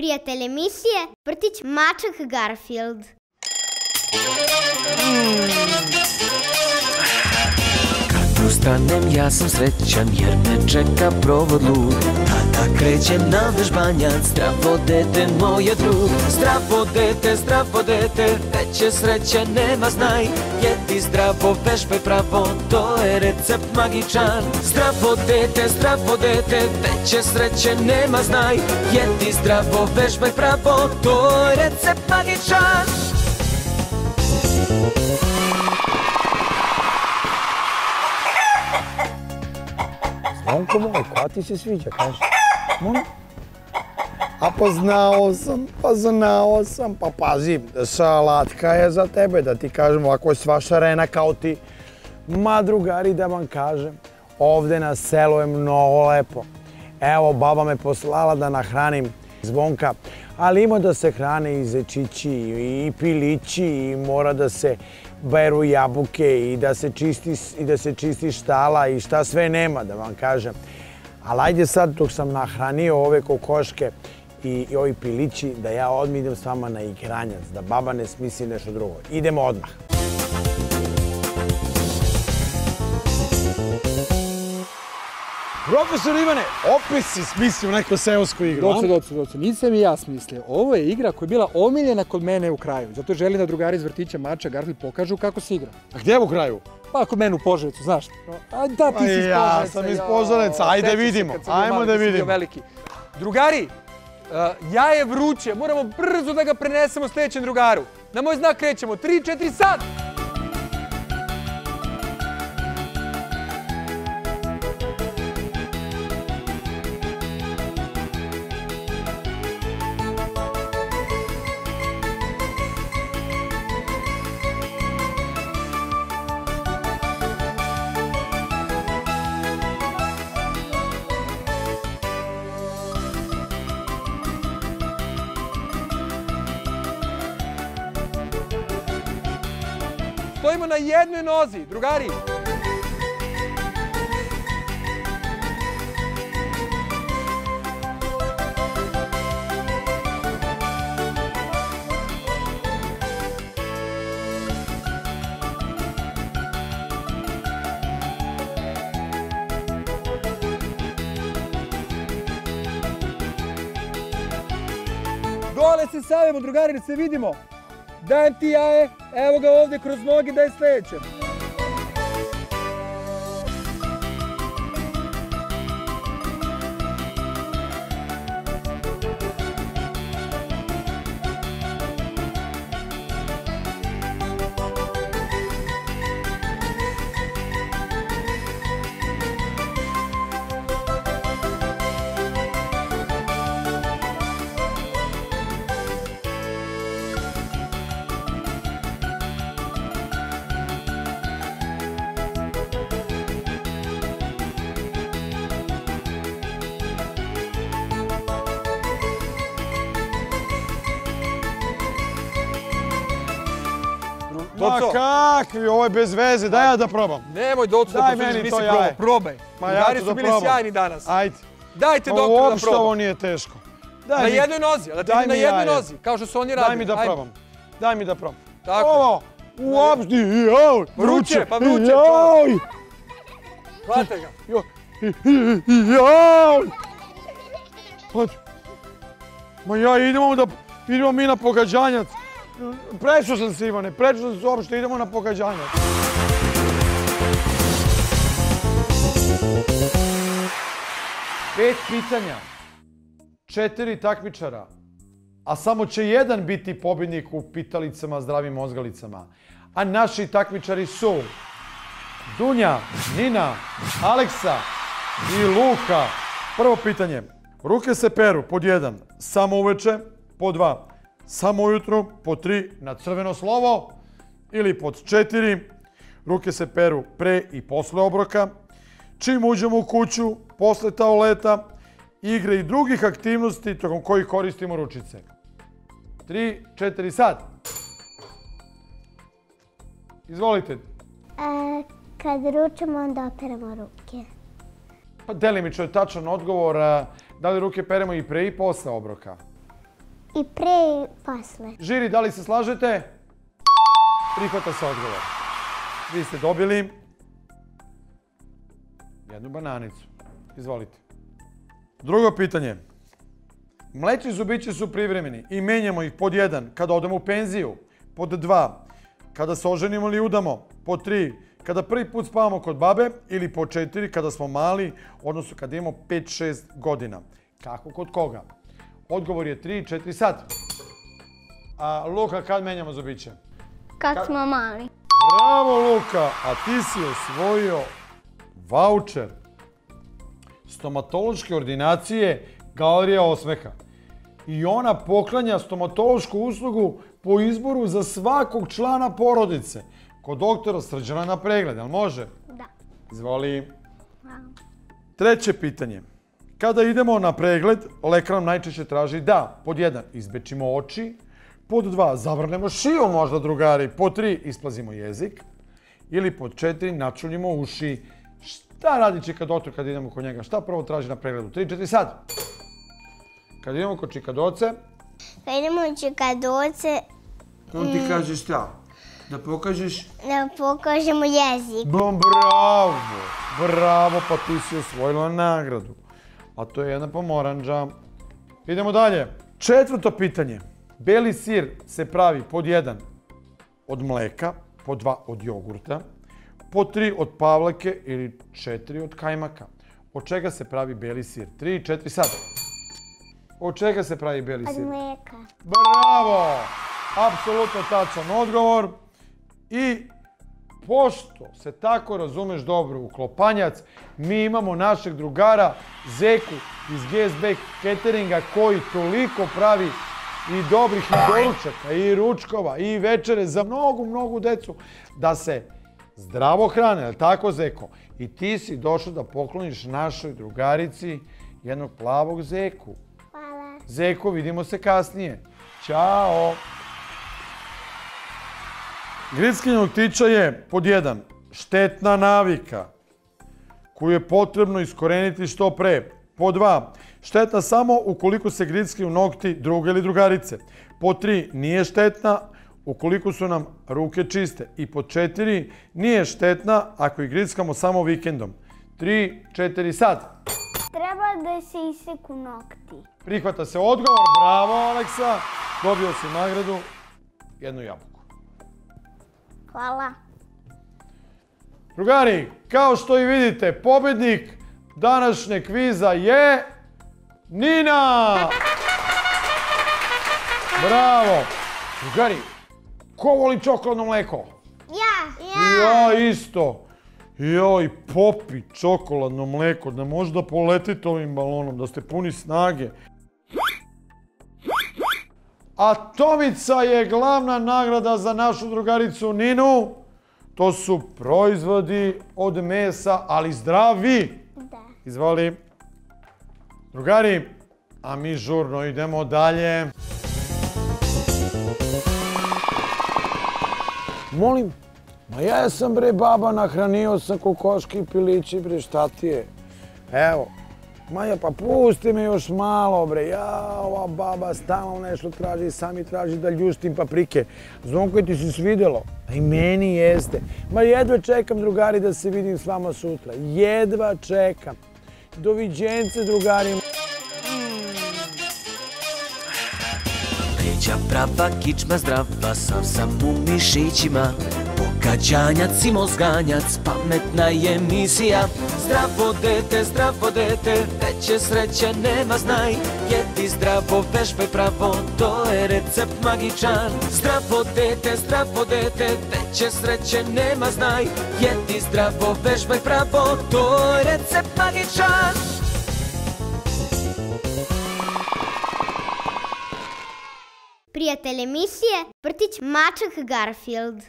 Prijatelj emisije Prtić Mačak Garfield. Kad ustanem ja sam srećan jer me čeka provod lud Tada krećem na vežbanjac, zdravo dete moje drug. Zdravo dete, zdravo dete, veće sreće nema znaj. Jedi zdravo, vežbaj pravo, to je recept magičan. Zdravo dete, zdravo dete, veće sreće nema znaj. Jedi zdravo, vežbaj pravo, to je recept magičan. Zvonko moj, koja ti se sviđa, kaži? Molim? A pa znao sam, pa znao sam, pa pazi, salatka je za tebe, da ti kažem, ovako je sva šarena kao ti. Ma drugari, da vam kažem, ovde na selu je mnogo lepo. Evo, baba me poslala da nahranim zvonka, ali ima da se hrane i zečići i pilići i mora da se beru jabuke i da se čisti, i da se čisti štala i šta sve nema, da vam kažem. Ali ajde sad, dok sam nahranio ove kokoške i, i ovi pilići, da ja odmah idem s vama na igranjac, da baba ne smisli nešto drugo. Idemo odmah. Profesor Ivane, opet si smislio neku seosku igru. Doce, doce, doce. Nisam i ja smislio. Ovo je igra koja je bila omiljena kod mene u kraju. Zato želim da drugari iz vrtića Mača Garfield pokažu kako se igra. A gdje je u kraju? Pa kod mene u Požarecu, znaš. A da, ti si iz Ja Požarevca. sam iz jao. Požarevca, ajde vidimo, ajmo da vidimo. Veliki. Drugari, uh, ja je vruće, moramo brzo da ga prenesemo sljedećem drugaru. Na moj znak krećemo, 3, 4, Stojimo na jednoj nozi, drugari. Dole se savimo, drugari, da se vidimo. Dajem ti jaje, evo ga ovdje kroz noge, daj sljedeće. Ma Doco. kakvi, ovo je bez veze, daj ja da probam. Nemoj docu da meni nisi probao. Probaj. Ma ja su bili probam. sjajni danas. Ajde. Dajte doktor da uopšte proba. ovo nije teško. Daj Na mi, jednoj nozi, ali da ti daj ide na mi jednoj jaje. nozi, kao što su oni radili. daj mi da probam. Daj mi da probam. Tako. Ovo, uopšte, joj, Vruće, pa vruće, joj, Hvataj ga. joj. Ma ja idemo da, idemo mi na pogađanjac. Prešao sam se Ivane, prešao sam se uopšte, idemo na pogađanjac. Pet pitanja, četiri takmičara, a samo će jedan biti pobjednik u pitalicama zdravim mozgalicama. A naši takmičari su Dunja, Nina, Aleksa i Luka. Prvo pitanje. Ruke se peru pod jedan, samo uveče, pod dva, samo ujutro, pod tri, na crveno slovo ili pod četiri, ruke se peru pre i posle obroka, čim uđemo u kuću, posle taoleta, igre i drugih aktivnosti tokom kojih koristimo ručice. Tri, četiri, sad. Izvolite. E, kad ručamo, onda operemo ruke. Pa delimično je tačan odgovor. Da li ruke peremo i pre i posle obroka? I pre i posle. Žiri, da li se slažete? Prihvata se odgovor. Vi ste dobili jednu bananicu. Izvolite. Drugo pitanje. Mleči zubići su privremeni i menjamo ih pod jedan kada odemo u penziju, pod dva kada se oženimo ili udamo, pod tri kada prvi put spavamo kod babe ili pod četiri kada smo mali, odnosno kada imamo 5-6 godina. Kako kod koga? Odgovor je 3-4 sat. A Luka, kad menjamo zubiće? Kad smo mali. Bravo Luka, a ti si osvojio voucher stomatološke ordinacije Galerija Osmeha. I ona poklanja stomatološku uslugu po izboru za svakog člana porodice. Kod doktora Srđana na pregled, jel može? Da. Izvoli. Treće pitanje. Kada idemo na pregled, lekar nam najčešće traži da, pod jedan, izbečimo oči, pod dva, zavrnemo šiju možda drugari, pod tri, isplazimo jezik, ili pod četiri, načuljimo uši. Šta radi čika doktor kad idemo kod njega? Šta prvo traži na pregledu? 3-4 sad. Kad idemo kod čikadoce, Kad idemo u čikadoce on ti kaže šta? Da pokažeš? da pokažemo jezik. Bom, bravo! Bravo, pa ti si osvojila nagradu. A to je jedna pomoranđa. Idemo dalje. Četvrto pitanje. Beli sir se pravi pod jedan od mleka, pod dva od jogurta, pod tri od pavlake ili četiri od kajmaka. Od čega se pravi beli sir? Tri, četiri, sad. Od čega se pravi beli Od sir? mlijeka. Bravo! Apsolutno tačan odgovor. I pošto se tako razumeš dobro u klopanjac, mi imamo našeg drugara Zeku iz GSB Cateringa koji toliko pravi i dobrih i doručaka i ručkova i večere za mnogu, mnogu decu da se zdravo hrane, jel tako Zeko? I ti si došao da pokloniš našoj drugarici jednog plavog Zeku. Hvala. Zeko, vidimo se kasnije. Ćao! Grickinjog tiča je, pod jedan, štetna navika koju je potrebno iskoreniti što pre. Pod dva, štetna samo ukoliko se grickaju nokti druge ili drugarice. Pod tri, nije štetna ukoliko su nam ruke čiste. I pod četiri, nije štetna ako ih grickamo samo vikendom. Tri, četiri, sad. Treba da se iseku nokti. Prihvata se odgovor, bravo Aleksa, dobio si nagradu, jednu jabuku. Hvala. Drugari, kao što i vidite, pobjednik današnjeg kviza je Nina! Bravo! Drugari, ko voli čokoladno mleko? Ja. Ja isto. Joj, popi čokoladno mleko, da možda poletite ovim balonom, da ste puni snage. A Tomica je glavna nagrada za našu drugaricu Ninu. To su proizvodi od mesa, ali zdravi. Da. Izvoli. Drugari, a mi žurno idemo dalje. Molim, ma ja sam bre baba, nahranio sam kokoški pilići bre, šta ti je? Evo, Maja, pa pusti me još malo bre, ja, ova baba stalno nešto traži, sami traži da ljuštim paprike. Zvonko, ti se svidjelo? A i meni jeste. Ma jedva čekam drugari da se vidim s vama sutra, jedva čekam. Doviđence drugari. Peća prava, kičma zdrava, sav sam u mišićima Pogađanjac i mozganjac, pametna je emisija Zdravo dete, zdravo dete, veće sreće nema znaj. Jedi zdravo, vežbaj pravo, to je recept magičan. Zdravo dete, zdravo dete, veće sreće nema znaj. Jedi zdravo, vežbaj pravo, to je recept magičan. Prijatelj emisije Vrtić Mačak Garfield.